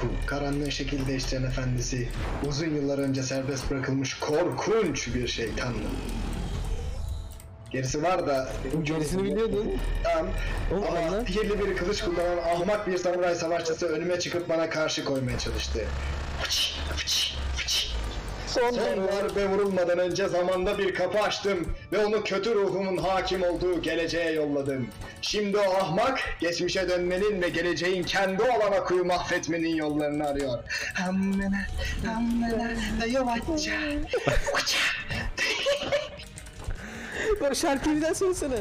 Orku, karanlığı şekil değiştiren efendisi, uzun yıllar önce serbest bırakılmış korkunç bir şeytan. Gerisi var da... Gerisini biliyordun. Tamam. Oğlum, Ama anla. sihirli bir kılıç kullanan ahmak bir samuray savaşçısı önüme çıkıp bana karşı koymaya çalıştı. Fıçı, fıçı. Son darbe vurulmadan önce zamanda bir kapı açtım ve onu kötü ruhumun hakim olduğu geleceğe yolladım. Şimdi o ahmak geçmişe dönmenin ve geleceğin kendi olan akuyu mahvetmenin yollarını arıyor. Hammene, hammene, yavaşça. Bak şarkıyı bir daha söylesene.